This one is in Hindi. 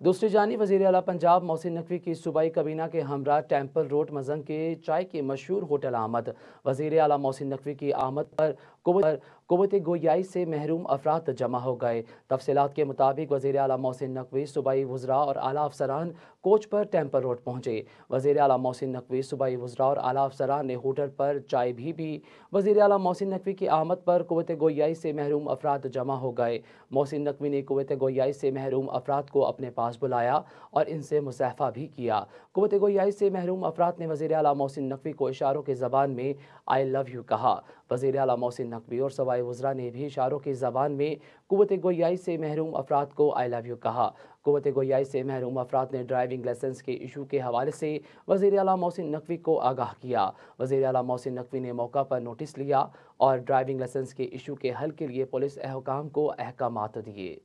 दूसरी जानी वजी अला पंजाब मोहसिन नकवी की सूबाई कबीना के हमरा टेंपल रोड मजंग के चाय के मशहूर होटल आमद। वज़ीर अला मोहसिन नकवी की आमद पर कुत गोयाई से महरूम अफराद जमा हो गए। तफसीत के मुताबिक वज़ीर अला मोहसिन नकवी, सूबाई वज्रा और आला अफसरान कोच पर टेंपल रोड पहुँचे। वज़ीर अला मोहसिन नकवी, सूबाई वज्रा और आला अफसरान ने होटल पर चाय भी पी। वज़ीर अला मोहसिन नकवी की आमद पर कुत गोयाई से महरूम अफराद जमा हो गए। मोहसिन नकवी ने कुत गोयाई से महरूम अफराद को अपने पास बुलाया और इनसे मुसाफा भी किया। कुत गोयाई से महरूम अफराद ने वजी अला मोहसिन नकवी को इशारों के ज़बान में आई लव यू कहा। वजी अला मोहसिन नकवी और सवाई वज्रा ने भी इशारों की ज़बान में कुत गोयाई से महरूम अफराद को आई लव यू कहा। कुत गोयाई से महरूम अफराद ने ड्राइविंग लाइसेंस के इशू के हवाले से वज़ीर अला मोहसिन नकवी को आगाह किया। वज़ीर अला मोहसिन नकवी ने मौका पर नोटिस लिया और ड्राइविंग लाइसेंस के इशू के हल के लिए पुलिस अहकाम को अहकाम दिए।